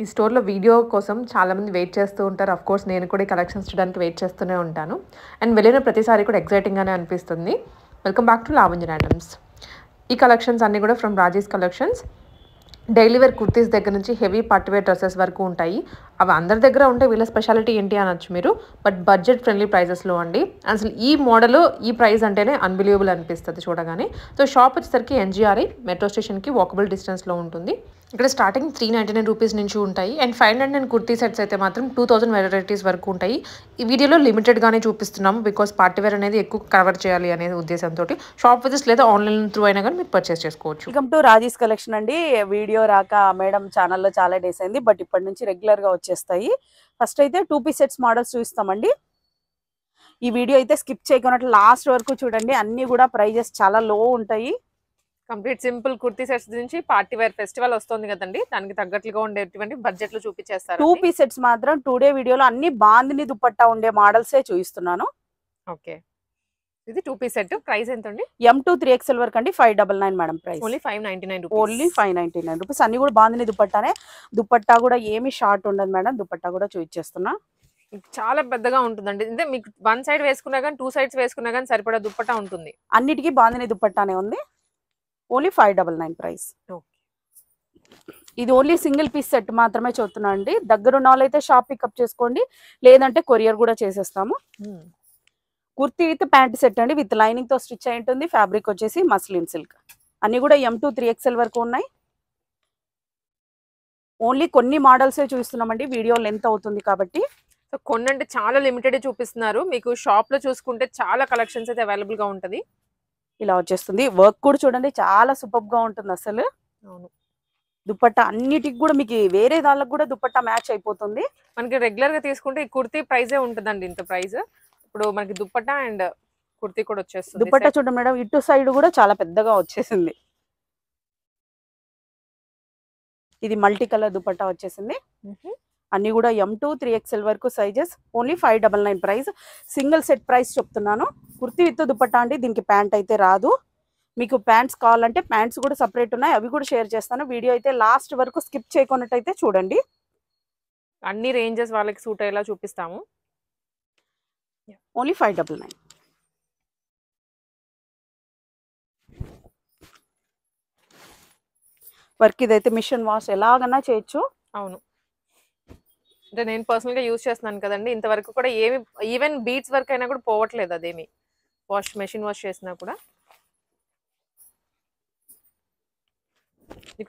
ఈ స్టోర్‌లో వీడియో కోసం చాలామంది వెయిట్ చేస్తూ ఉంటారు. అఫ్ కోర్స్ నేను కూడా కలెక్షన్స్ చూడడానికి వెయిట్ చేస్తూనే ఉంటాను. అండ్ వెళ్ళిన ప్రతిసారి కూడా ఎక్సైటింగ్‌గానే అనిపిస్తుంది. Welcome back to Lavanya randoms. ఈ కలెక్షన్స్ అన్నీ కూడా from Raji's collections. Daily wear kurtis దగ్గర నుంచి హెవీ పట్టువేర్ డ్రెస్సెస్ వరకు ఉంటాయి. అవి అందరి దగ్గర ఉంటే వీళ్ళ స్పెషాలిటీ ఏంటి అనొచ్చు మీరు. బట్ బడ్జెట్ ఫ్రెండ్లీ ప్రైజెస్‌లో అండి. అసలు ఈ మోడల్ ఈ ప్రైస్ అంటేనే అన్‌బిలీవబుల్ అనిపిస్తుంది చూడగానే. సో షాప్ వచ్చేసరికి ఎన్‌జీఆర్ఐ మెట్రో స్టేషన్‌కి వాకబుల్ డిస్టెన్స్‌లో ఉంటుంది. ఇక్కడ starting three ninety nine rupees నుంచి ఉంటాయి. And five ninety nine kurti sets అయితే మాత్రం టూ థౌసండ్ వెరైటీస్ వరకు ఉంటాయి. ఈ వీడియోలో లిమిటెడ్‌గానే చూపిస్తున్నాము. బికాస్ పార్టీ వేర్ అనేది ఎక్కువ కవర్ చేయాలి అనే ఉద్దేశంతో షాప్ విజిట్స్ లేదా ఆన్‌లైన్ త్రూ అయినా కానీ మీరు పర్చేస్ చేసుకోవచ్చు. వెల్కమ్ టు రాజీస్ కలెక్షన్ అండి వీడియో రాక మేడం ఛానల్లో చాలా డేస్ అయింది బట్ ఇప్పటి నుంచి రెగ్యులర్గా వచ్చేస్తాయి ఫస్ట్ అయితే టూ పీస్ సెట్స్ మోడల్స్ చూపిస్తామండి ఈ వీడియో అయితే స్కిప్ చేయకుండా లాస్ట్ వరకు చూడండి అన్నీ కూడా ప్రైజెస్ చాలా లో ఉంటాయి కంప్లీట్ సింపుల్ కుర్తీ సెట్స్ నుంచి పార్టీ వేర్ ఫెస్టివల్ వస్తుంది కదండి. దానికి తగ్గట్లుగా ఉండేటువంటి బడ్జెట్లో చూపించేస్తారు టూ పీస్ సెట్స్ మాత్రం టూ డే వీడియోలో అన్ని బాందిని దుపట్టా ఉండే మోడల్సే చూపిస్తున్నాను. ఓకే. ఇది టూ పీస్ సెట్ ప్రైస్ ఎంత అండి ఎం టూ త్రీ ఎక్స్ఎల్ వరకు అండి five double nine madam price only five ninety nine only five ninety nine rupees అన్ని కూడా బాందిని దుపట్టానే. దుపట్టా కూడా ఏమి షార్ట్ ఉండదు మేడం దుపట్టా కూడా చూపించేస్తున్నా. చాలా పెద్దగా ఉంటుందండి. అంటే మీకు వన్ సైడ్ వేసుకున్నా కానీ టూ సైడ్స్ వేసుకున్నా కానీ సరిపడా దుప్పటా ఉంటుంది. అన్నిటికీ బాందిని దుపట్టానే ఉంది. Only five double nine price. Okay ఇది ఓన్లీ సింగిల్ పీస్ సెట్ మాత్రమే చూస్తున్నా అండి. దగ్గర ఉన్న వాళ్ళైతే షాప్ పికప్ చేసుకోండి. లేదంటే కొరియర్ కూడా చేసేస్తాము. కుర్తీ విత్ ప్యాంట్ సెట్ అండి. విత్ లైనింగ్తో స్టిచ్ అయి ఉంటుంది. ఫ్యాబ్రిక్ వచ్చేసి మస్లిన్ సిల్క్. అన్ని కూడా ఎం టూ త్రీ ఎక్స్ఎల్ వరకు ఉన్నాయి. ఓన్లీ కొన్ని మోడల్సే చూస్తున్నామండి. వీడియో లెంత్ అవుతుంది కాబట్టి. సో కొన్ని అంటే చాలా లిమిటెడ్ చూపిస్తున్నారు. మీకు షాప్లో చూసుకుంటే చాలా కలెక్షన్స్ అయితే అవైలబుల్గా ఉంటది. ఇలా వచ్చేస్తుంది. వర్క్ కూడా చూడండి చాలా సూపర్గా ఉంటుంది అసలు. అవును. దుపట్టా అన్నిటికి కూడా మీకు వేరే దానికి కూడా దుపట్టా మ్యాచ్ అయిపోతుంది. మనకి రెగ్యులర్గా తీసుకుంటే ఈ కుర్తీ ప్రైజే ఉంటుందండి ఇంత ప్రైస్ ఇప్పుడు మనకి దుప్పట్టా అండ్ కుర్తీ కూడా వచ్చేస్తుంది దుపట్టా చూడండి మేడం ఇటు సైడ్ కూడా చాలా పెద్దగా వచ్చేసింది. ఇది మల్టీ కలర్ దుపట్టా వచ్చేసింది. అన్ని కూడా ఎం టూ త్రీ ఎక్స్ఎల్ వరకు sizes only five double nine price single set price చెప్తున్నాను. కుర్తీ విత్ దుపట్టా అండి. దీనికి ప్యాంట్ అయితే రాదు. మీకు ప్యాంట్స్ కావాలంటే ప్యాంట్స్ కూడా సపరేట్ ఉన్నాయి. అవి కూడా షేర్ చేస్తాను. వీడియో అయితే లాస్ట్ వరకు స్కిప్ చేయకున్నట్టయితే చూడండి. అన్ని రేంజెస్ వాళ్ళకి సూట్ అయ్యేలా చూపిస్తాము. Only five double nine work ఇదైతే మిషన్ వాష్ ఎలాగన్నా చేయొచ్చు. అవును. అంటే నేను పర్సనల్గా యూజ్ చేస్తున్నాను కదండి. ఇంతవరకు కూడా ఏమి ఈవెన్ బీట్స్ వర్క్ అయినా కూడా పోవట్లేదు అదేమి. వాష్ మెషిన్ వాష్ చేసినా కూడా.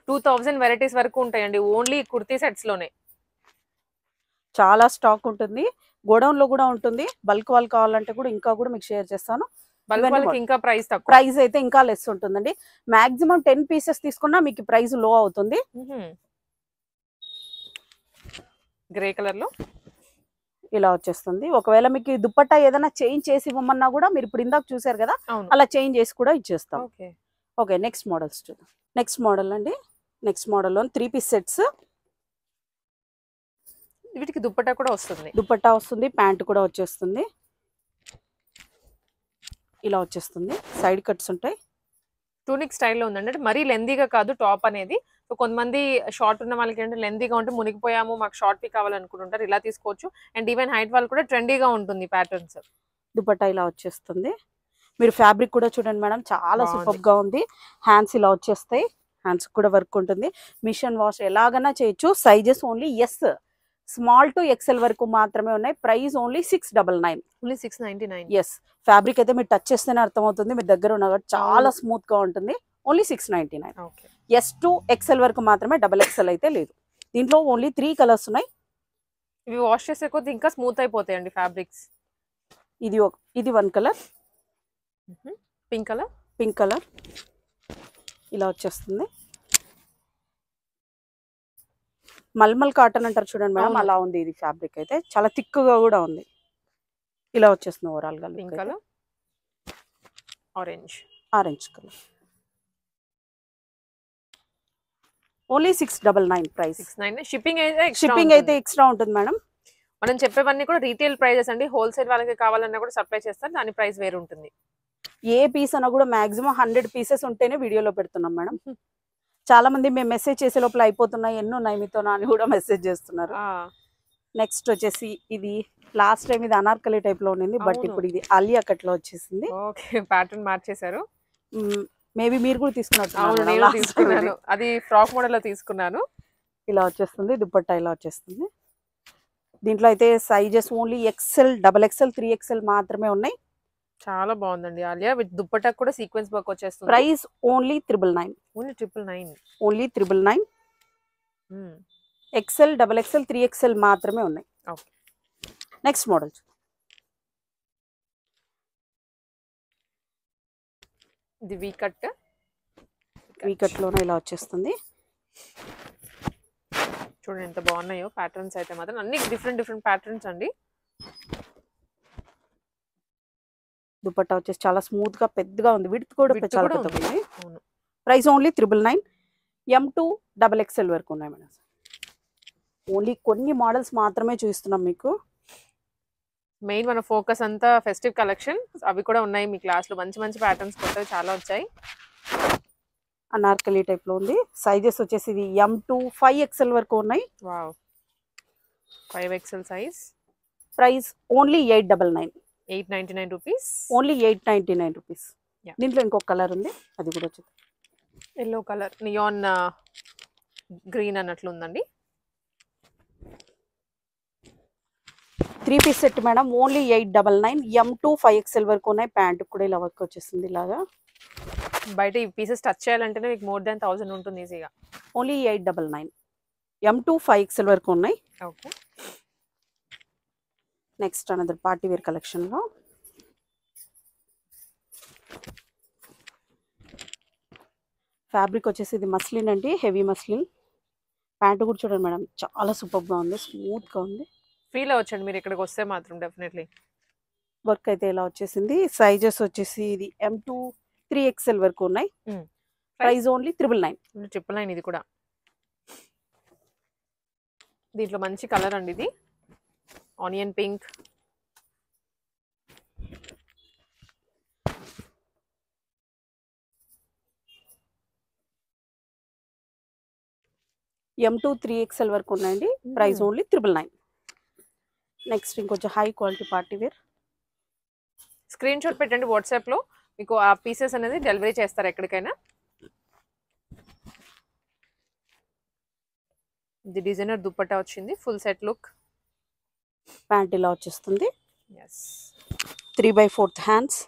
టూ థౌజండ్ వెరైటీస్ వరకు ఉంటాయండి. ఓన్లీ కుర్తీ సెట్స్లోనే. చాలా స్టాక్ ఉంటుంది. గోడౌన్లో కూడా ఉంటుంది. బల్క్ వాళ్ళు కావాలంటే కూడా ఇంకా కూడా మీకు షేర్ చేస్తాను. ఇంకా ప్రైస్ ప్రైస్ అయితే ఇంకా లెస్ ఉంటుందండి. మాక్సిమం టెన్ పీసెస్ తీసుకున్నా మీకు ప్రైస్లో అవుతుంది. గ్రే కలర్లో ఇలా వచ్చేస్తుంది. ఒకవేళ మీకు ఈ దుపట్టా ఏదైనా చేంజ్ చేసి ఇవ్వమన్నా కూడా మీరు ఇప్పుడు ఇందాక చూసారు కదా అలా చేంజ్ చేసి కూడా ఇచ్చేస్తాం. ఓకే. ఓకే నెక్స్ట్ మోడల్స్ చూద్దాం నెక్స్ట్ మోడల్ అండి. నెక్స్ట్ మోడల్లో త్రీ పీస్ సెట్స్. వీటికి దుప్పట్టా కూడా వస్తుంది. దుపట్టా వస్తుంది ప్యాంట్ కూడా వచ్చేస్తుంది. ఇలా వచ్చేస్తుంది. సైడ్ కట్స్ ఉంటాయి. టూనిక్ స్టైల్లో ఉందండి. మరీ లెందీగా కాదు టాప్ అనేది. సో కొంతమంది షార్ట్ ఉన్న వాళ్ళకి ఏంటంటే లెందీగా ఉంటే మునిగిపోయాము మాకు షార్ట్ పీ కావాలనుకుంటుంటారు ఇలా తీసుకోవచ్చు. అండ్ ఈవెన్ హైట్ వాళ్ళు కూడా ట్రెండీగా ఉంటుంది ప్యాటర్న్స్ దుపట్టా ఇలా వచ్చేస్తుంది. మీరు ఫ్యాబ్రిక్ కూడా చూడండి మేడం చాలా. సూపర్గా ఉంది. హ్యాండ్స్ ఇలా వచ్చేస్తాయి. హ్యాండ్స్ కూడా వర్క్ ఉంటుంది. మిషన్ వాష్ ఎలాగైనా చేయొచ్చు. Sizes only S small to XL వరకు మాత్రమే ఉన్నాయి. Price only six double nine only six ninety nine yes fabric అయితే మీరు టచ్ చేస్తేనే అర్థమవుతుంది. మీ దగ్గర ఉన్న చాలా స్మూత్గా ఉంటుంది. Only six ninety nine okay S to XL వరకు మాత్రమే డబల్ ఎక్సెల్ అయితే లేదు. దీంట్లో ఓన్లీ త్రీ కలర్స్ ఉన్నాయి. ఇవి వాష్ చేసే కొద్ది ఇంకా స్మూత్ అయిపోతాయండి ఫ్యాబ్రిక్స్ ఇది ఒక ఇది one colour pink colour pink colour ఇలా వచ్చేస్తుంది. మల్మల్ కాటన్ అంటారు చూడండి మేడం. అలా ఉంది ఇది ఫ్యాబ్రిక్ అయితే. చాలా థిక్గా కూడా ఉంది. ఇలా వచ్చేస్తుంది ఓవరాల్గా pink colour orange orange colour only six double nine price. Shipping అయితే షిప్పింగ్ అయితే ఎక్స్ట్రా ఉంటుంది మేడం. మనం చెప్పేవన్నీ కూడా రీటైల్ ప్రైజెస్ అండి. హోల్సేల్ వాళ్ళకి కావాలన్నా కూడా సప్లై చేస్తారు. దాని ప్రైస్ వేరు ఉంటుంది. ఏ పీస్ అన్నా కూడా మాక్సిమం హండ్రెడ్ పీసెస్ ఉంటేనే వీడియోలో పెడుతున్నాం మేడం. చాలా మంది మేము మెసేజ్ చేసే లోపల అయిపోతున్నాయి. ఎన్ని ఉన్నాయి మీతో అని కూడా మెసేజ్ చేస్తున్నారు. నెక్స్ట్ వచ్చేసి ఇది లాస్ట్ టైం ఇది అనార్కలి టైప్లో ఉండింది. బట్. ఇప్పుడు ఇది అలియా కట్లో వచ్చేసింది. ప్యాటర్న్ మార్చేశారు. మేబీ మీరు కూడా తీసుకున్నట్టు నేను తీసుకున్నాను. అది ఫ్రాక్ మోడల్లో తీసుకున్నాను. ఇలా వచ్చేస్తుంది దుపట్టా ఇలా వచ్చేస్తుంది. దీంట్లో అయితే sizes only XL double XL three XL మాత్రమే ఉన్నాయి. చాలా బాగుందండి ఆలియా. విత్ దుప్పటకు కూడా సీక్వెన్స్ వర్క్ వచ్చేస్తుంది. Price only triple nine. Only triple nine. Only triple nine. XL double XL three XL మాత్రమే ఉన్నాయి. Okay. నెక్స్ట్ మోడల్ ఇది వీ కట్ వీకట్లోనే ఇలా వచ్చేస్తుంది. చూడండి ఎంత బాగున్నాయో ప్యాటర్న్స్ అయితే మాత్రం అన్ని డిఫరెంట్ డిఫరెంట్ ప్యాటర్న్స్ అండి. దుపట్టా వచ్చేసి చాలా స్మూత్గా పెద్దగా ఉంది. విడ్త్ కూడా చాలా కూడా పెద్దగా ఉంది. Price only triple nine M two double XL వరకు ఉన్నాయి మేడం. ఓన్లీ కొన్ని మోడల్స్ మాత్రమే చూస్తున్నాం మీకు. మెయిన్ మన ఫోకస్ అంతా ఫెస్టివ్ కలెక్షన్. అవి కూడా ఉన్నాయి మీ క్లాస్లో మంచి మంచి ప్యాటర్న్స్ కొత్తవి చాలా వచ్చాయి. అనార్కలి టైప్లో ఉంది. సైజెస్ వచ్చేసి ఇది ఎం టూ ఫైవ్ ఎక్స్ఎల్ వరకు ఉన్నాయి. Wow five XL size price only eight double nine eight ninety nine rupees only eight ninety nine rupees. దీంట్లో ఇంకొక కలర్ ఉంది. అది కూడా వచ్చి ఎల్లో కలర్ నియాన్ గ్రీన్ అన్నట్లు ఉందండి. Three piece set madam only eight double nine M two five XL వరకు ఉన్నాయి. ప్యాంట్ కూడా ఇలా వర్క్ వచ్చేస్తుంది ఇలాగా. బయట ఈ పీసెస్ టచ్ చేయాలంటేనే మీకు మోర్ దాన్ థౌసండ్ ఉంటుంది ఈజీగా. Only eight double nine. M two five XL వరకు ఉన్నాయి. Okay. Next another party wear కలెక్షన్లో ఫ్యాబ్రిక్ వచ్చేసి ఇది మస్లిన్ అండి హెవీ మస్లిన్. ప్యాంట్ కూడా చూడండి మేడం చాలా సూపర్గా ఉంది స్మూత్గా ఉంది. ఫీల్ అవ్వచ్చండి మీరు ఇక్కడికి వస్తే మాత్రం డెఫినెట్లీ. వర్క్ అయితే ఇలా వచ్చేసింది? సైజెస్ వచ్చేసి ఇది ఎం టూ త్రీ ఎక్స్ఎల్ వరకు ఉన్నాయి. Price only triple nine triple nine ఇది కూడా. దీంట్లో మంచి కలర్ అండి ఇది. Onion pink M two three XL వరకు ఉన్నాయండి. Price only triple nine next ఇంకొంచెం high quality party wear screenshot పెట్టండి వాట్సాప్లో. మీకు ఆ పీసెస్ అనేది డెలివరీ చేస్తారు ఎక్కడికైనా. ఇది డిజైనర్ దుప్పట్టా వచ్చింది. ఫుల్ సెట్ లుక్ ప్యాంట్ ఇలా వచ్చేస్తుంది. Yes three by fourth hands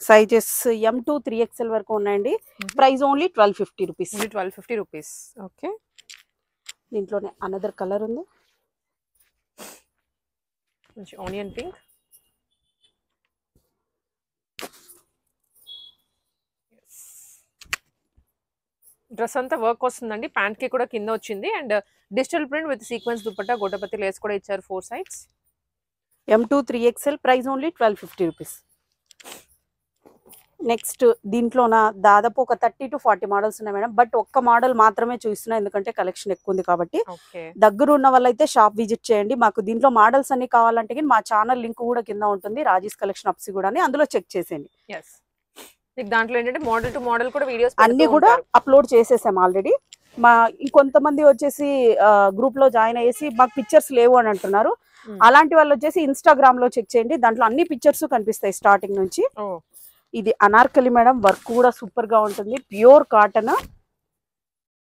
sizes M two three XL వరకు ఉన్నాయండి. Price only twelve fifty rupees twelve fifty rupees okay దీంట్లోనే అనదర్ కలర్ ఉంది. మంచి ఆనియన్ పింక్. డ్రెస్ అంతా వర్క్ వస్తుందండి. ప్యాంట్కి కూడా కింద వచ్చింది. And digital print with sequence dupatta గోటపతి lace కూడా ఇచ్చారు four sides M two three XL price only twelve fifty rupees next దీంట్లోన దాదాపు ఒక థర్టీ టు ఫార్టీ మోడల్స్ ఉన్నాయి మేడం. బట్ ఒక్క మోడల్ మాత్రమే చూస్తున్నా ఎందుకంటే కలెక్షన్ ఎక్కువ ఉంది కాబట్టి. దగ్గర ఉన్న వాళ్ళైతే షాప్ విజిట్ చేయండి. మాకు దీంట్లో మోడల్స్ అన్ని కావాలంటే మా ఛానల్ లింక్ కూడా కింద ఉంటుంది. రాజీస్ కలెక్షన్ అప్స్ కూడా అని అందులో చెక్ చేసేయండి. దాంట్లో ఏంటంటే మోడల్ టు మోడల్ కూడా వీడియోస్ అన్ని కూడా అప్లోడ్ చేసేసాం ఆల్రెడీ మా ఇంకొంతమంది వచ్చేసి గ్రూప్లో జాయిన్ అయ్యేసి మాకు పిక్చర్స్ లేవు అని అంటున్నారు. Hmm. అలాంటి వాళ్ళు వచ్చేసి ఇన్స్టాగ్రామ్లో చెక్ చేయండి. దాంట్లో అన్ని పిక్చర్స్ కనిపిస్తాయి స్టార్టింగ్ నుంచి. ఇది అనార్కలి మేడం వర్క్ కూడా సూపర్గా ఉంటుంది. Pure cotton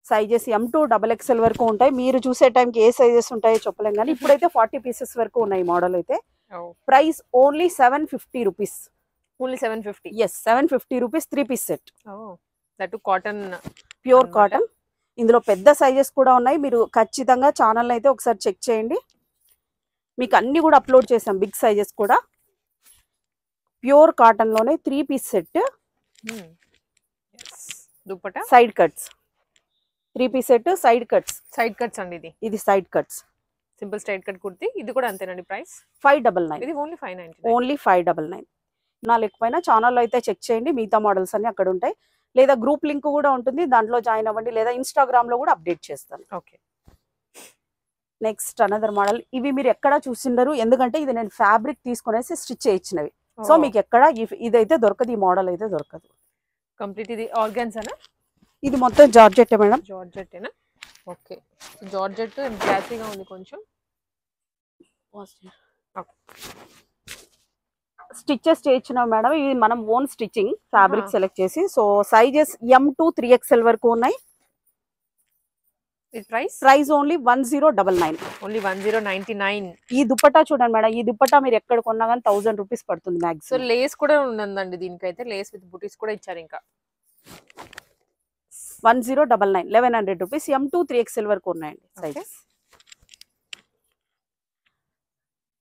sizes M two double XL వరకు ఉంటాయి. మీరు చూసే టైంకి ఏ సైజెస్ ఉంటాయో చెప్పలేం కానీ ఇప్పుడైతే ఫార్టీ పీసెస్ వరకు ఉన్నాయి మోడల్ అయితే. Price only seven fifty rupees. Only seven fifty. Yes seven fifty rupees three piece set. That cotton pure. Cotton. ఇందులో పెద్ద సైజెస్ కూడా ఉన్నాయి. మీరు ఖచ్చితంగా ఛానల్ అయితే ఒకసారి చెక్ చేయండి. మీకు అన్ని కూడా అప్లోడ్ చేసాం బిగ్ సైజెస్ కూడా. Pure కాటన్లోనే three piece set. Dupatta? Side cuts three piece set side cuts side cuts అండి ఇది. ఇది side cuts simple straight cut kurti. ఇది కూడా అంతేనండి ప్రైస్ ఫైవ్ డబల్ నైన్ ఇది only five ninety only five double nine నా లేకపోయినా ఛానల్లో అయితే చెక్ చేయండి. మిగతా మోడల్స్ అన్ని అక్కడ ఉంటాయి. లేదా గ్రూప్ లింక్ కూడా ఉంటుంది. దాంట్లో జాయిన్ అవ్వండి. లేదా ఇన్స్టాగ్రామ్లో కూడా అప్డేట్ చేస్తాను. ఓకే నెక్స్ట్ అనదర్ మోడల్ ఇవి మీరు ఎక్కడ చూసిండరు. ఎందుకంటే ఇది నేను ఫ్యాబ్రిక్ తీసుకునేసి స్టిచ్ చేయించినవి. సో మీకు ఎక్కడ ఇదైతే దొరకదు ఈ మోడల్ అయితే దొరకదు. కంప్లీట్ ఇది ఆర్గన్స్ అనా ఇది మొత్తం జార్జెట్ మేడం. జార్జెట్టేనా? ఓకే జార్జెట్ క్లాసీగా ఉంది కొంచెం. స్టిచెస్ చేయించినాం మేడం. ఇది మనం ఓన్ స్టిచ్చింగ్ ఫ్యాబ్రిక్. సెలెక్ట్ చేసి so sizes M to three XL వరకు ఉన్నాయి. Price price only one zero double nine. Only one zero ninety nine ఈ దుపట్టా చూడండి మేడం ఈ దుపట్టా మీరు ఎక్కడ కొన్నా కానీ థౌసండ్ రూపీస్ పడుతుంది సో మ్యాక్సిమం లేస్ కూడా ఉందండి దీనికైతే. లేస్ విత్ బుటీస్ కూడా ఇచ్చారు ఇంకా. One zero double nine eleven hundred rupees. M two three XL వరకు ఉన్నాయండి సైజెస్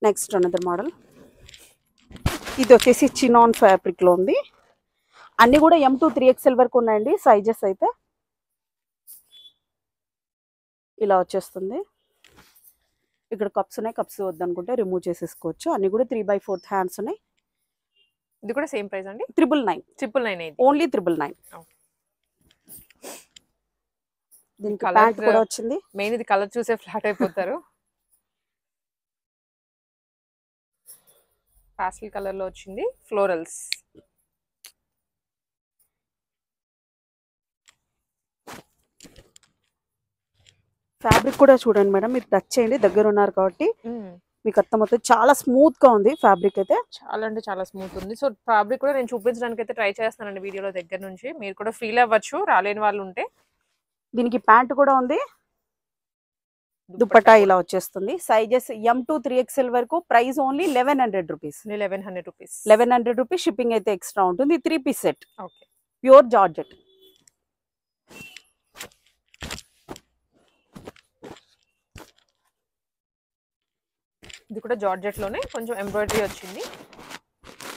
నెక్స్ట్ అనదర్ మోడల్ ఇది వచ్చేసి చినాన్ ఫ్యాబ్రిక్లో ఉంది. అన్ని కూడా ఎం టూ త్రీ ఎక్స్ఎల్ వరకు ఉన్నాయండి సైజెస్ అయితే. ఇలా వచ్చేస్తుంది. ఇక్కడ కప్స్ ఉన్నాయి. కప్స్ వద్దనుకుంటే రిమూవ్ చేసేసుకోవచ్చు. అన్ని కూడా త్రీ బై ఫోర్త్ హ్యాండ్స్ ఉన్నాయి. ఇది కూడా సేమ్ ప్రైస్ అండి? Triple nine triple nine only triple nine. దీనికి ప్యాంట్ కూడా వచ్చింది. మెయిన్ ఇది కలర్ చూసే ఫ్లాట్ అయిపోతారు. పాస్టల్ కలర్లో వచ్చింది. ఫ్లోరల్స్ ఫ్యాబ్రిక్ కూడా చూడండి మేడం మీరు టచ్ చేయండి దగ్గర ఉన్నారు కాబట్టి మీకు అర్థమవుతుంది. చాలా స్మూత్గా ఉంది ఫ్యాబ్రిక్ అయితే. చాలా అంటే చాలా స్మూత్ ఉంది. సో ఫ్యాబ్రిక్ కూడా నేను చూపించడానికి అయితే ట్రై చేస్తానండి వీడియోలో దగ్గర నుంచి. మీరు కూడా ఫీల్ అవ్వచ్చు రాలేని వాళ్ళు ఉంటే. దీనికి ప్యాంట్ కూడా ఉంది. దుపట్టా ఇలా వచ్చేస్తుంది. Sizes M two three XL వరకు price only eleven hundred rupees. Eleven hundred rupees. Eleven hundred rupees shipping అయితే ఎక్స్ట్రా ఉంటుంది. Three piece set. Okay. Pure georgette. ఇది కూడా జార్జెట్లోనే కొంచెం ఎంబ్రాయిడరీ వచ్చింది.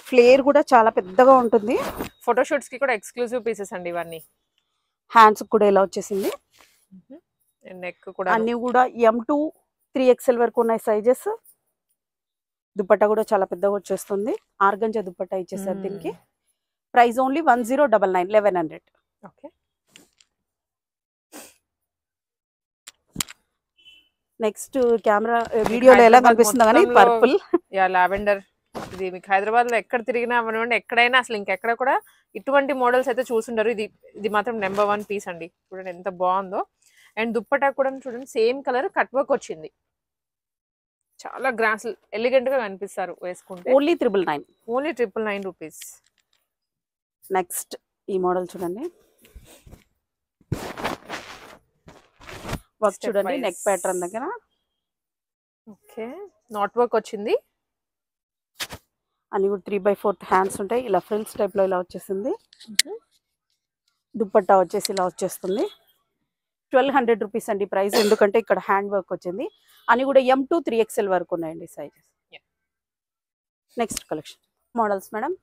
ఫ్లేర్ కూడా చాలా పెద్దగా ఉంటుంది. ఫోటోషూట్స్కి కూడా ఎక్స్క్లూజివ్ పీసెస్ అండి ఇవన్నీ. హ్యాండ్స్ కూడా ఇలా వచ్చేసింది? నెక్ కూడా. అన్ని కూడా ఎం టూ త్రీ ఎక్స్ఎల్ వరకు ఉన్నాయి సైజెస్ దుపట్టా కూడా చాలా పెద్దగా వచ్చేస్తుంది. ఆర్గంజా దుపట్టా ఇచ్చేసారు దీనికి. Price only one zero double nine eleven hundred okay. Next camera వీడియోలో ఎలా కనిపిస్తుందో కానీ పర్పుల్. యా లావెండర్ ఇది మీకు హైదరాబాద్లో ఎక్కడ తిరిగినా అవనివ్వండి. ఎక్కడైనా అసలు ఇంకెక్కడ కూడా ఇటువంటి మోడల్స్ అయితే చూసుండరు. ఇది ఇది మాత్రం నెంబర్ వన్ పీస్ అండి. చూడండి ఎంత బాగుందో. అండ్ దుప్పటా కూడా చూడండి సేమ్ కలర్ కట్ వర్క్ వచ్చింది. చాలా గ్రాస్ ఎలిగెంట్గా కనిపిస్తారు వేసుకుంటే. Only triple nine only triple nine rupees. Next ఈ మోడల్ చూడండి. వర్క్ చూడండి. నెక్ ప్యాటర్న్ దగ్గర. ఓకే నాట్ వర్క్ వచ్చింది? అన్ని కూడా త్రీ బై ఫోర్త్ హ్యాండ్స్ ఉంటాయి. ఇలా ఫ్రిల్స్ టైప్లో ఇలా వచ్చేసింది. దుపట్టా వచ్చేసి ఇలా వచ్చేస్తుంది. ట్వెల్వ్ హండ్రెడ్ రూపీస్ అండి ప్రైస్ ఎందుకంటే ఇక్కడ హ్యాండ్ వర్క్ వచ్చింది. అని కూడా ఎం టూ త్రీ ఎక్స్ఎల్ వరకు ఉన్నాయండి sizes. Next collection models madam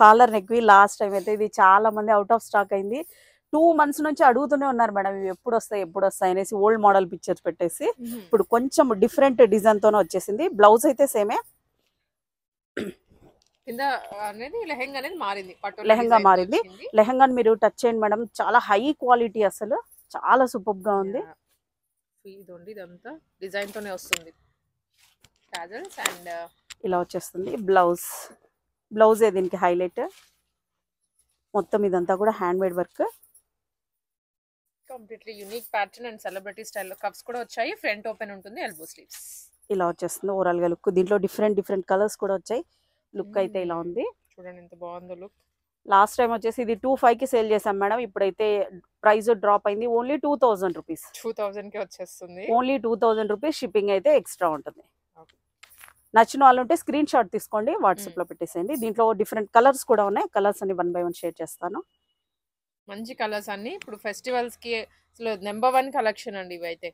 collar నెక్వి last time అయితే ఇది చాలా మంది అవుట్ ఆఫ్ స్టాక్ అయింది. టూ మంత్స్ నుంచి అడుగుతూనే ఉన్నారు మేడం ఇవి ఎప్పుడు వస్తాయి ఎప్పుడు వస్తాయి అనేసి ఓల్డ్ మోడల్ పిక్చర్స్ పెట్టేసి ఇప్పుడు కొంచెం డిఫరెంట్ డిజైన్ తోనే వచ్చేసింది. బ్లౌజ్ అయితే సేమే కింద అనేది లెహెంగా అనేది మారింది. పట్టు లెహంగా మారింది. లెహంగాని మీరు టచ్ చేయండి మేడం. చాలా హై క్వాలిటీ అసలు. చాలా సూపర్గా ఉంది ఇదండి ఇదంతా డిజైన్ తోనే వస్తుంది. టాజల్స్ అండ్ ఇలా వచ్చేస్తుంది. బ్లౌజ్ బ్లౌజే దీనికి హైలైట్ మొత్తం ఇదంతా కూడా hand made work completely unique pattern and celebrity స్టైల్లో కప్స్ కూడా వచ్చాయి. ఫ్రంట్ ఓపెన్ ఉంటుంది ఎల్బో స్లీవ్స్ ఇలా వచ్చేస్తుంది ఓవరాల్గా లుక్ దీంట్లో డిఫరెంట్ డిఫరెంట్ కలర్స్ కూడా వచ్చాయి. లుక్ అయితే ఇలా ఉంది. చూడండి ఎంత బాగుందో లుక్ లాస్ట్ టైం వచ్చేసి ఇది టూ ఫైవ్కి సేల్ చేసాం మేడం. ఇప్పుడైతే ప్రైస్ డ్రాప్ అయింది. Only two thousand rupees two థౌజండ్కి వచ్చేస్తుంది. Only two thousand rupees shipping అయితే ఎక్స్ట్రా ఉంటుంది. నచ్చిన వాళ్ళు ఉంటే స్క్రీన్ షాట్ తీసుకోండి వాట్సాప్లో పెట్టేసేయండి. దీంట్లో డిఫరెంట్ కలర్స్ కూడా ఉన్నాయి. కలర్స్ అన్ని వన్ బై వన్ షేర్ చేస్తాను. మంచి కలర్స్ అన్ని. ఇప్పుడు ఫెస్టివల్స్కి అసలు నెంబర్ వన్ కలెక్షన్ అండి ఇవైతే.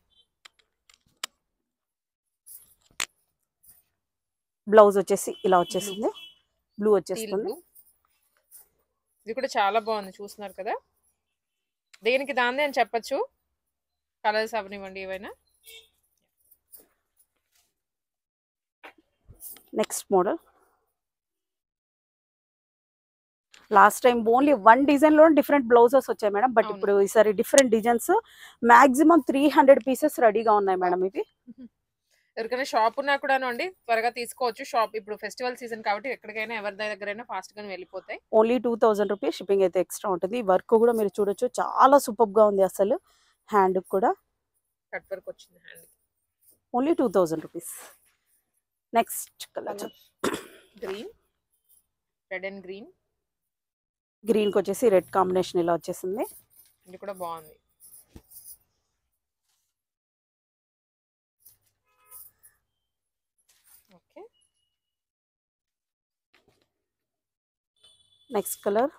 బ్లౌజ్ వచ్చేసి ఇలా వచ్చేసింది. బ్లూ వచ్చేస్తుంది. blue. ఇది కూడా చాలా బాగుంది చూస్తున్నారు కదా. దేనికి దాందే అని చెప్పొచ్చు. కలర్స్ అవనివ్వండి ఏవైనా. Next model last time only one డిజైన్లో డిఫరెంట్ బ్లౌజెస్ వచ్చాయి మేడం. బట్. ఇప్పుడు ఈసారి different designs maximum three hundred pieces రెడీగా ఉన్నాయి మేడం ఇవి. ఎవరికైనా షాప్ ఉన్నా కూడాను అండి త్వరగా తీసుకోవచ్చు షాప్ ఇప్పుడు ఫెస్టివల్ సీజన్ కాబట్టి ఎక్కడికైనా ఎవరి దగ్గరైనా ఫాస్ట్ గానే వెళ్ళిపోతాయి. Only two thousand rupees shipping అయితే ఎక్స్ట్రా ఉంటుంది. వర్క్ కూడా మీరు చూడొచ్చు. చాలా సూపర్గా ఉంది అసలు హ్యాండ్ కూడా. కట్ వర్క్ వచ్చింది hand only two thousand rupees next colour green red and green గ్రీన్కి వచ్చేసి రెడ్ కాంబినేషన్ ఇలా వచ్చేసింది. ఇది కూడా బాగుంది. ఓకే. Next colour.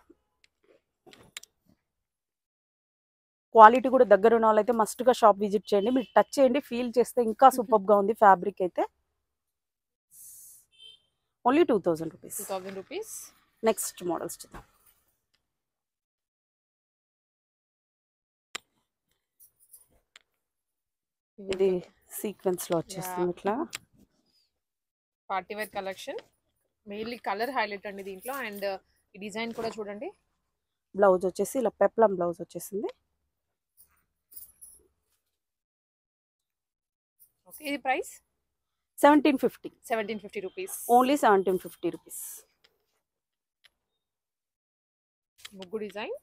క్వాలిటీ కూడా దగ్గర ఉన్న వాళ్ళైతే మస్ట్గా షాప్ విజిట్ చేయండి. మీరు టచ్ చేయండి ఫీల్ చేస్తే ఇంకా సూపర్గా ఉంది ఫ్యాబ్రిక్ అయితే. Only two thousand rupees two thousand rupees next models చూద్దాం. ఇది సీక్వెన్స్లో వచ్చేస్తుంది ఇట్లా. Party wear collection mainly colour highlight అండి దీంట్లో. అండ్ ఈ డిజైన్ కూడా చూడండి. బ్లౌజ్ వచ్చేసి ఇలా పెప్లం బ్లౌజ్ వచ్చేసింది. ఇది price seventeen fifty seventeen fifty rupees only seventeen fifty rupees ముగ్గు డిజైన్.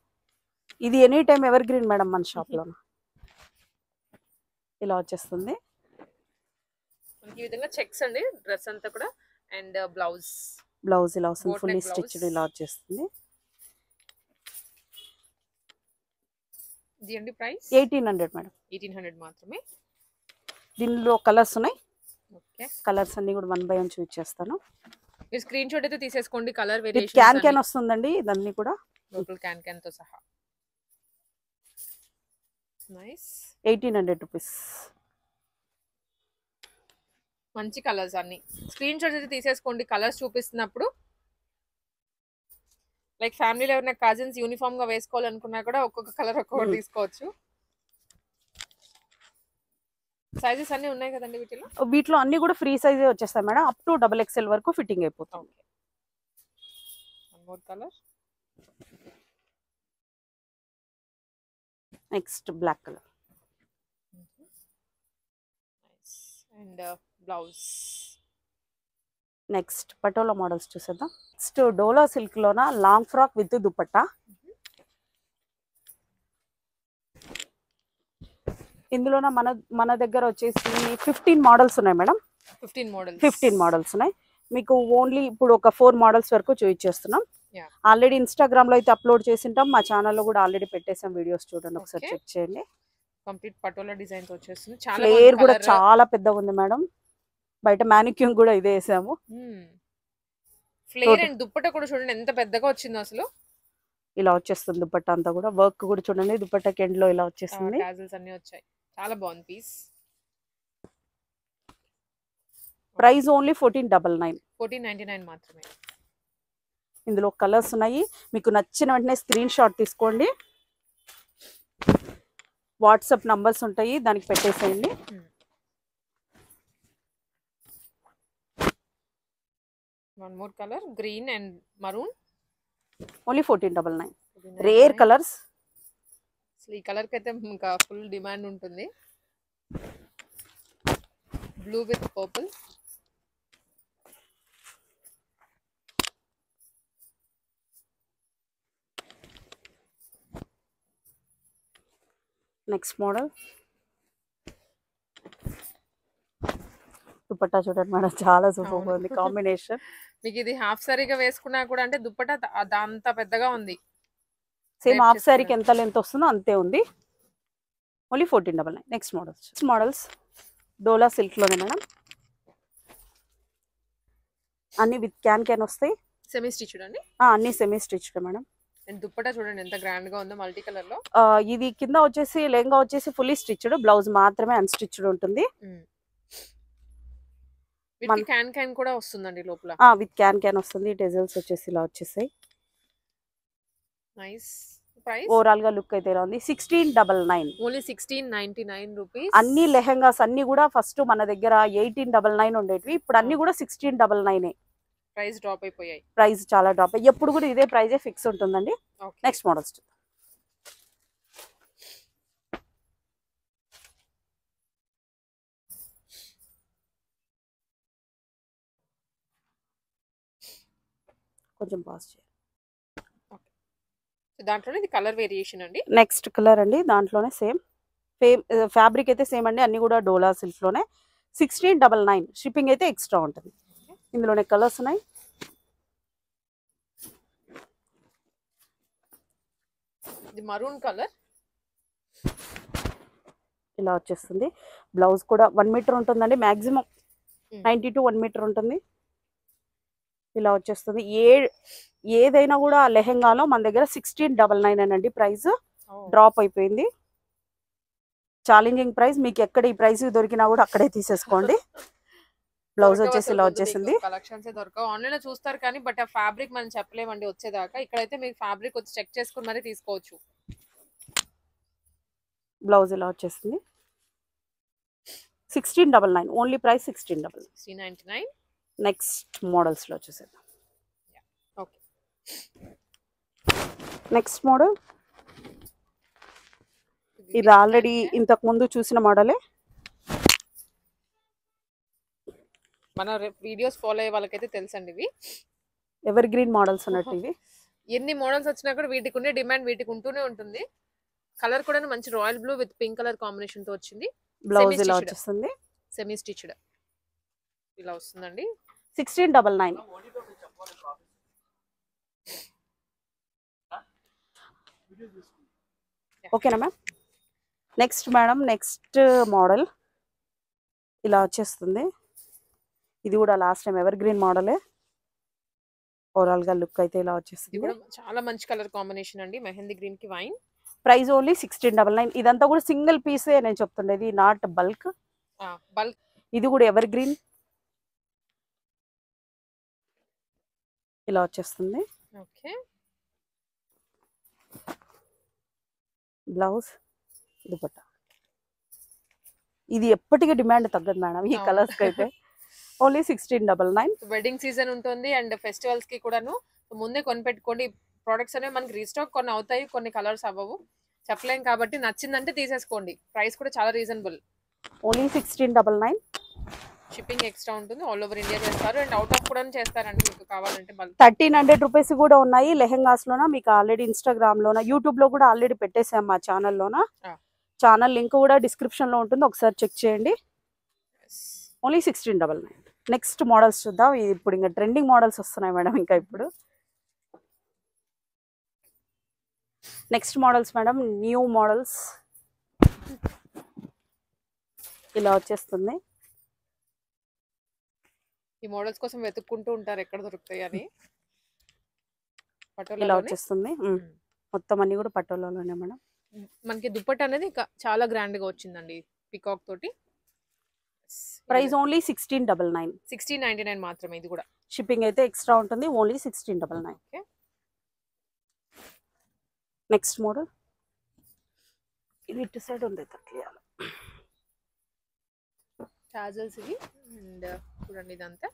ఇది any time evergreen madam మన షాప్లో ఇలా వచ్చేస్తుంది. ఈ విధంగా చెక్స్ అండి డ్రెస్ అంతా కూడా. అండ్ బ్లౌజ్ బ్లౌజ్ ఇలా వస్తుంది. Fully blouse. స్టిచ్డ్ ఇలా వచ్చేస్తుంది. Price eighteen hundred madam eighteen hundred మాత్రమే. దీనిలో కలర్స్ ఉన్నాయి. ఓకే కలర్స్ అన్ని కూడా వన్ బై వన్ చూపించేస్తాను. మీరు స్క్రీన్ షాట్ అయితే తీసేసుకోండి colour with can can variation వస్తుందండి ఇదన్నీ కూడా. లోపల క్యాన్ క్యాన్తో సహా. Nice eighteen hundred rupees. మంచి కలర్స్ అన్ని. స్క్రీన్ షాట్ అయితే తీసేసుకోండి. కలర్స్ చూపిస్తున్నప్పుడు లైక్ ఫ్యామిలీలో ఎవరైనా కజిన్స్ యూనిఫామ్గా వేసుకోవాలనుకున్నా కూడా ఒక్కొక్క కలర్ ఒక్కొక్కటి Hmm. తీసుకోవచ్చు. సైజెస్ అన్ని ఉన్నాయి కదండి వీటిలో? వీటిలో అన్ని కూడా ఫ్రీ సైజే వచ్చేస్తాయి madam. Up to double XL వరకు fitting more colour next black colour nice and blouse. Next patola models చూసేద్దాం. నెక్స్ట్ డోలా సిల్క్ లోన లాంగ్ ఫ్రాక్ విత్ దుపట్టా. ఇందులోన మన మన దగ్గర వచ్చేసి ఫిఫ్టీన్ మోడల్స్ ఉన్నాయి madam. Fifteen model fifteen models ఉన్నాయి. మీకు ఓన్లీ ఇప్పుడు ఒక ఫోర్ మోడల్స్ వరకు చూపించేస్తున్నాం. ఆల్రెడీ ఇన్స్టాగ్రామ్లో అయితే అప్లోడ్ చేసింటాం మా ఛానల్లో కూడా ఆల్రెడీ పెట్టేసాం వీడియోస్ చూడండి. ఒకసారి. చెక్ చేయండి. కంప్లీట్ పటోలా డిజైన్తో వచ్చేస్తుంది చాలా ఫ్లేర్ కూడా. చాలా పెద్దగా ఉంది మేడం. బయట మ్యానిక్యూమ్ కూడా ఇదే వేసాము. ఫ్లేర్. అండ్ దుప్పట కూడా చూడండి ఎంత పెద్దగా వచ్చిందో అసలు. ఇలా వచ్చేస్తుంది దుపట్టా అంతా కూడా. వర్క్ కూడా చూడండి దుపట్టా ఎండ్లో ఇలా వచ్చేస్తుంది టాజల్స్ అన్ని వచ్చాయి. చాలా బాగుంది piece price only fourteen double nine fourteen ninety nine మాత్రమే. ఇందులో కలర్స్ ఉన్నాయి. మీకు నచ్చిన వెంటనే స్క్రీన్ షాట్ తీసుకోండి. వాట్సాప్ నంబర్స్ ఉంటాయి దానికి పెట్టేసేయండి. One more colour green and maroon only fourteen double nine rare colours అసలు ఈ కలర్కి అయితే ఇంకా ఫుల్ డిమాండ్ ఉంటుంది. Blue with purple next model dupatta చూడండి మేడం చాలా సూపర్. ఉంది. కాంబినేషన్. మీకు ఇది హాఫ్ సారీగా వేసుకున్నా కూడా అంటే దుప్పట అంత పెద్దగా ఉంది. సేమ్ హాఫ్ చేసుకున్నాను. ఎంత లెంత్ వస్తుందో అంతే ఉంది. Only fourteen double nine next models next models dola సిల్క్లోనే madam. అన్ని విత్ క్యాన్ క్యాన్ వస్తాయి. సెమీ స్టిచ్ ఆ, అన్ని semi stitched madam. And dupatta చూడండి ఎంత గ్రాండ్గా ఉందో మల్టీ కలర్లో. ఇది కింద వచ్చేసి లెహంగా వచ్చేసి ఫుల్లీ స్టిచ్డ్ బ్లౌజ్ మాత్రమే అన్స్టిచ్డ్ ఉంటుంది. క్యాన్ క్యాన్ కూడా వస్తుందండి లోపల. విత్ క్యాన్ క్యాన్ వస్తుంది. డెజల్స్ వచ్చేసి ఇలా వచ్చేసాయి. నైస్ ప్రైస్ ఓవరాల్గా లుక్ అయితే ఉంది? Sixteen double nine only sixteen ninety nine rupees అన్ని లెహంగాస్ అన్ని కూడా ఫస్ట్ మన దగ్గర ఎయిటీన్ డబల్ నైన్ ఉండేటివి. ఇప్పుడు అన్ని కూడా sixteen double nine price drop అయిపోయాయి. ప్రైస్ చాలా డ్రాప్ అయ్యి ఎప్పుడు కూడా ఇదే ప్రైజే ఫిక్స్ ఉంటుందండి. నెక్స్ట్ మోడల్స్ కొంచెం పాస్ చేయాలి దాంట్లోనే ఇది కలర్ వేరియేషన్ అండి? నెక్స్ట్ కలర్ అండి దాంట్లోనే సేమ్. ఫేమ్ ఫ్యాబ్రిక్ అయితే సేమ్ అండి అన్ని కూడా డోలా సిల్క్లోనే. సిక్స్టీన్ డబల్ నైన్ షిప్పింగ్ అయితే ఎక్స్ట్రా ఉంటుంది. ఇందులోనే కలర్స్ ఉన్నాయి. ఇది మరూన్ కలర్ ఇలా వచ్చేస్తుంది. బ్లౌజ్ కూడా వన్ మీటర్ ఉంటుందండి. Maximum Hmm. Ninety to one metre ఉంటుంది. ఇలా వచ్చేస్తుంది. ఏ ఏదైనా కూడా లెహెంగాలో మన దగ్గర సిక్స్టీన్ డబల్ నైన్ అండి. ప్రైస్ డ్రాప్ అయిపోయింది. ఛాలెంజింగ్ ప్రైస్ మీకు ఎక్కడ ఈ ప్రైస్ దొరికినా కూడా అక్కడే తీసేసుకోండి. బ్లౌజ్ వచ్చేసి ఇలా వచ్చేసింది. కలెక్షన్స్ దొరకవు? ఆన్లైన్లో చూస్తారు కానీ బట్ ఆ ఫ్యాబ్రిక్ మనం చెప్పలేమండి వచ్చేదాకా. ఇక్కడైతే మీకు ఫ్యాబ్రిక్ వచ్చి చెక్ చేసుకుని మరీ తీసుకోవచ్చు. బ్లౌజ్ ఇలా వచ్చేసింది. Sixteen double nine only price sixteen double three ninety nine next మోడల్స్లో వచ్చేసేద్దాం. ఓకే నెక్స్ట్ మోడల్ ఇది ఆల్రెడీ ఇంతకు ముందు చూసిన మోడలే మన వీడియోస్ ఫాలో అయ్యే వాళ్ళకైతే తెలుసండి ఇవి. ఎవర్ గ్రీన్ మోడల్స్ ఉన్నట్టు ఇవి. ఎన్ని మోడల్స్ వచ్చినా కూడా వీటికి ఉండే డిమాండ్ వీటికి ఉంటూనే ఉంటుంది. కలర్ కూడా మంచి royal blue with pink colour కాంబినేషన్తో వచ్చింది. బ్లౌజ్ ఇలా. వచ్చేస్తుంది. సెమీ స్టిచ్డ్ ఇలా వస్తుందండి. సిక్స్టీన్ డబల్ నైన్ ఓకేనా ma'am next madam next model ఇలా వచ్చేస్తుంది. ఇది కూడా లాస్ట్ టైం ఎవర్ గ్రీన్ మోడలే ఓవరాల్గా లుక్ అయితే ఇలా ఇది వచ్చేస్తుంది కూడా చాలా మంచి కలర్ కాంబినేషన్ అండి. మెహందీ గ్రీన్కి wine price only sixteen double nine ఇదంతా కూడా సింగిల్ పీసే నేను చెప్తుండేది నాట్ బల్క్ బల్క్ ఇది కూడా ఎవర్ గ్రీన్ ఇలా వచ్చేస్తుంది. ఓకే. బ్లౌజ్ దుపట్టా. ఇది ఎప్పటికీ డిమాండ్ తగ్గదు మేడం ఈ అవును. కలర్స్ అయితే. Only sixteen double nine. Wedding season ఉంటుంది అండ్ ఫెస్టివల్స్కి కూడాను ముందే కొనిపెట్టుకోండి. ప్రోడక్ట్స్ అనేవి మనకి రీస్టాక్ కొన్ని అవుతాయి కొన్ని కలర్స్ అవ్వవు. చెప్పలేం కాబట్టి నచ్చిందంటే తీసేసుకోండి. ప్రైస్ కూడా చాలా reasonable only sixteen double nine. Shipping extra ఉంటుంది. ఆల్ ఓవర్ ఇండియా చేస్తారు అండ్ అవుట్ ఆఫ్ కూడా చేస్తారండి మీకు కావాలంటే థర్టీన్ హండ్రెడ్ రూపీస్ కూడా ఉన్నాయి లెహెంగాస్ లోన? మీకు ఆల్రెడీ ఇన్స్టాగ్రామ్ లోన? యూట్యూబ్లో కూడా ఆల్రెడీ పెట్టేసాం మా ఛానల్లోన. ఛానల్ లింక్ కూడా డిస్క్రిప్షన్లో ఉంటుంది. ఒకసారి చెక్ చేయండి. Only sixteen double nine next models చూద్దాం. ఇది ఇప్పుడు ఇంకా ట్రెండింగ్ మోడల్స్ వస్తున్నాయి మేడం ఇంకా ఇప్పుడు. Next models madam new models. ఇలా వచ్చేస్తుంది. ఈ మోడల్స్ కోసం వెతుక్కుంటూ ఉంటారు ఎక్కడ దొరుకుతాయి అని. ఇలా పటోలాలోనే వచ్చేస్తుంది. మొత్తం అన్ని కూడా పట్టోలోనే మేడం. మనకి దుప్పట్ అనేది ఇంకా చాలా గ్రాండ్గా వచ్చిందండి పికాక్ తోటి. Price only sixteen double nine. Sixteen ninety nine మాత్రమే ఇది కూడా. షిప్పింగ్ అయితే ఎక్స్ట్రా ఉంటుంది only sixteen double nine. Next model ఇది ఇటు సైడ్ ఉంది తక్కియాలి చాజల్స్ ఇవి అండ్ చూడండి ఇదంతా.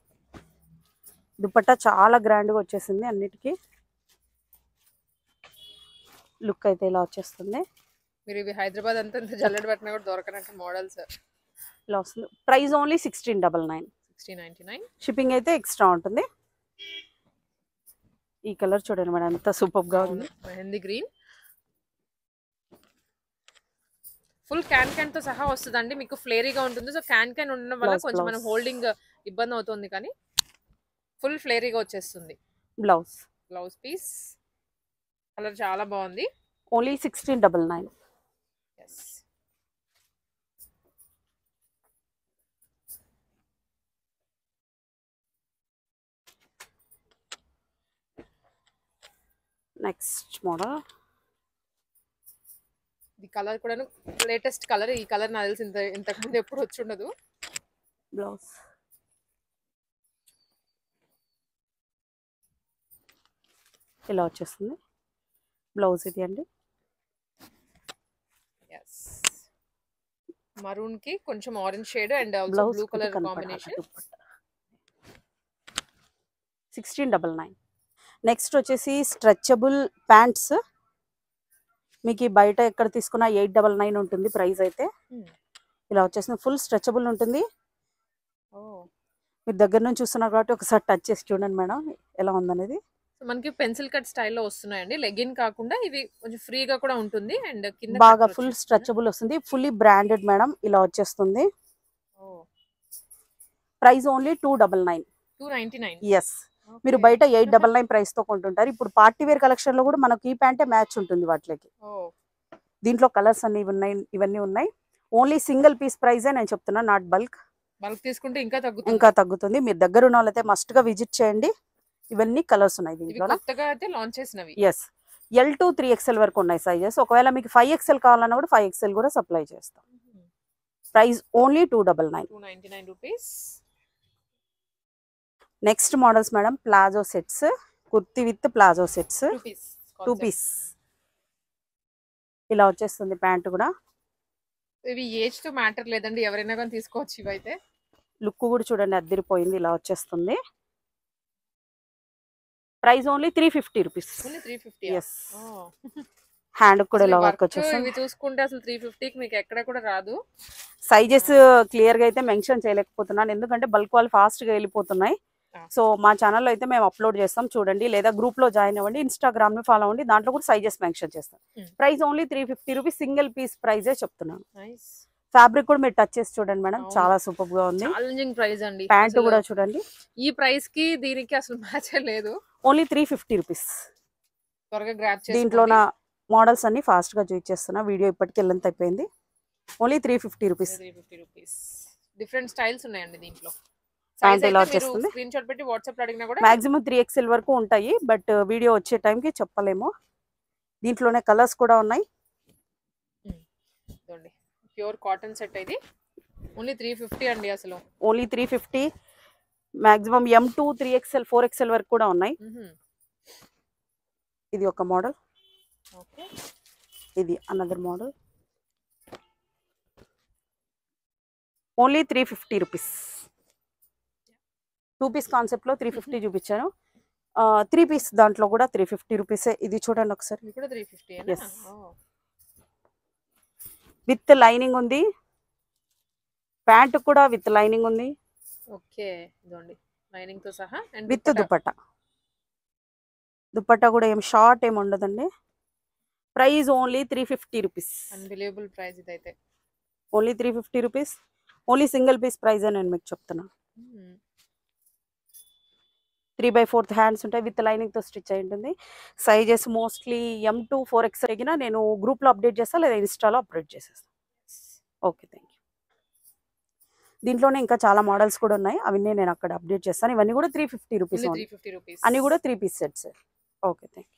దుపట్టా చాలా గ్రాండ్గా వచ్చేసింది అన్నిటికీ. లుక్ అయితే ఇలా వచ్చేస్తుంది. మీరు ఇవి హైదరాబాద్ అంతా జల్లెడ పెట్టినా కూడా దొరకనట్టు మోడల్స్ ఇలా వస్తుంది price only sixteen double nine. Shipping అయితే ఎక్స్ట్రా ఉంటుంది. ఈ కలర్ చూడండి మేడం ఎంత సూపర్గా ఉంది. మెహందీ గ్రీన్. ఫుల్ క్యాన్ క్యాన్తో సహా వస్తుందండి. మీకు ఫ్లేరీగా ఉంటుంది. సో క్యాన్ క్యాన్ ఉండడం వల్ల కొంచెం మనం. హోల్డింగ్ ఇబ్బంది అవుతుంది కానీ ఫుల్ ఫ్లేరీగా వచ్చేస్తుంది. బ్లౌజ్ బ్లౌజ్ పీస్ కలర్ చాలా బాగుంది. Only sixteen double nine yes next model ఈ కలర్ కూడా లేటెస్ట్ కలర్ ఈ కలర్ నాకు తెలిసి ఇంత ఇంతకు ముందు ఎప్పుడు వచ్చి ఉండదు. బ్లౌజ్ ఇలా వచ్చేస్తుంది. బ్లౌజ్ ఇది అండి. మరూన్కి కొంచెం orange shade and blue colour combination sixteen double nine next వచ్చేసి స్ట్రెచబుల్ ప్యాంట్స్ మీకు ఈ బయట ఎక్కడ తీసుకున్నా ఎయిట్ డబల్ నైన్ ఉంటుంది ప్రైస్ అయితే. ఇలా వచ్చేసింది ఫుల్ స్ట్రెచబుల్ ఉంటుంది. మీరు దగ్గర నుంచి చూస్తున్నారు కాబట్టి ఒకసారి టచ్ చేసి చూడండి మేడం ఎలా ఉందనేది. మనకి పెన్సిల్ కట్ స్టైల్లో వస్తున్నాయండి. లెగిన్ కాకుండా ఇవి కొంచెం ఫ్రీగా కూడా ఉంటుంది అండ్ కింద బాగా ఫుల్ స్ట్రెచబుల్ వస్తుంది. ఫుల్లీ బ్రాండెడ్ మేడం ఇలా వచ్చేస్తుంది. Price only two double nine two ninety nine yes మీరు బయట ఎయిట్ డబల్ నైన్ ప్రైస్తో కొంటుంటారు. ఇప్పుడు పార్టీ వేర్ కలెక్షన్లో కూడా మనకి ఈ ప్యాంటే మ్యాచ్ ఉంటుంది వాటికి. దీంట్లో కలర్స్ అన్ని ఉన్నాయి ఇవన్నీ ఉన్నాయి. ఓన్లీ సింగిల్ పీస్ ప్రైజే నేను చెప్తున్నా నాట్ బల్క్. బల్క్ తీసుకుంటే ఇంకా తగ్గుతుంది. ఇంకా తగ్గుతుంది. మీరు దగ్గర ఉన్న వాళ్ళైతే మస్ట్గా విజిట్ చేయండి. ఇవన్నీ కలర్స్ ఉన్నాయి దీంట్లో కొత్తగా అయితే లాంచ్ చేసినవి. S L to three XL వరకు ఉన్నాయి సైజెస్ ఒకవేళ మీకు ఫైవ్ ఎక్స్ఎల్ కావాలన్నా కూడా ఫైవ్ ఎక్స్ఎల్ కూడా సప్లై చేస్తాం. Price only two double nine two ninety nine rupees next models madam palazzo sets kurti with palazzo sets two piece ఇలా వచ్చేస్తుంది ప్యాంట్ కూడా. ఇవి ఏజ్తో మ్యాటర్ లేదండి ఎవరైనా కానీ తీసుకోవచ్చు ఇవైతే లుక్ కూడా చూడండి అద్దరిపోయింది ఇలా వచ్చేస్తుంది. Price only three fifty rupees hand కూడా ఇలా వర్క్ వచ్చేస్తుంది. చూసుకుంటే అసలు త్రీ ఫిఫ్టీకి మీకు ఎక్కడ కూడా రాదు. సైజెస్ క్లియర్గా అయితే మెన్షన్ చేయలేకపోతున్నాను ఎందుకంటే బల్క్ వాళ్ళు ఫాస్ట్గా వెళ్ళిపోతున్నాయి. Ah. సో మా ఛానల్లో అయితే మేము అప్లోడ్ చేస్తాం చూడండి. లేదా గ్రూప్లో జాయిన్ అవ్వండి ఇన్స్టాగ్రామ్ని ఫాలో అవ్వండి. దాంట్లో కూడా సైజెస్ మెన్షన్ చేస్తాం. Price only three fifty rupees single piece ప్రైజే చెప్తున్నాను. ఫ్యాబ్రిక్ కూడా మీరు టచ్ చేసి చూడండి మేడం. చాలా సూపర్గా ఉంది. ఛాలెంజింగ్ ప్రైస్ అండి. ప్యాంట్ కూడా చూడండి. ఈ ప్రైస్కి దీనికి అసలు మ్యాచ్ లేదు. ఓన్లీ త్రీ ఫిఫ్టీ రూపీస్ దీంట్లో నా మోడల్స్ అన్ని ఫాస్ట్గా చూపించేస్తున్నా వీడియో ఇప్పటికి వెళ్ళంత అయిపోయింది. Only three fifty rupees three fifty rupees different styles ఉన్నాయండి దీంట్లో. Pant ఇలా వచ్చేస్తుంది. స్క్రీన్ షాట్ పెట్టి వాట్సాప్ అడిగినా కూడా మాక్సిమం త్రీ ఎక్స్ఎల్ వరకు ఉంటాయి బట్ వీడియో వచ్చే టైంకి చెప్పలేము. దీంట్లోనే కలర్స్ కూడా ఉన్నాయి. ప్యూర్ కాటన్ సెట్ ఇది. ఓన్లీ త్రీ ఫిఫ్టీ అండి అసలు. Only three fifty maximum M to three XL four XL వరకు కూడా ఉన్నాయి. ఇది ఒక మోడల్ ఓకే. ఇది another model only three fifty rupees two piece కాన్సెప్ట్లో త్రీ ఫిఫ్టీ చూపించాను. త్రీ పీస్ దాంట్లో కూడా త్రీ ఫిఫ్టీ రూపీసే ఇది చూడండి ఒకసారి. విత్ లైనింగ్ ఉంది. ప్యాంట్ కూడా విత్ లైనింగ్ ఉంది. ఓకే. లైనింగ్తో సహా అండ్ విత్ దుపట్టా దుపట్టా కూడా ఏం షార్ట్ ఏమి ఉండదండి. Price only three fifty rupees unbelievable price ఇదైతే. Only three fifty rupees only single piece price నేను మీకు చెప్తున్నా. Mhm. Three by fourth hands ఉంటాయి విత్ లైనింగ్తో స్టిచ్ అయి ఉంటుంది. Sizes mostly M to four X అడిగినా నేను గ్రూప్లో అప్డేట్ చేస్తాను లేదా ఇన్స్టాలో అప్డేట్ చేసేస్తాను ఓకే థ్యాంక్ యూ. దీంట్లోనే ఇంకా చాలా మోడల్స్ కూడా ఉన్నాయి. అవన్నీ నేను అక్కడ అప్డేట్ చేస్తాను. ఇవన్నీ కూడా త్రీ ఫిఫ్టీ రూపీస్ అన్ని కూడా three piece sets. Okay thank you.